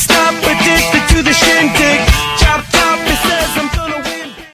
stop addicted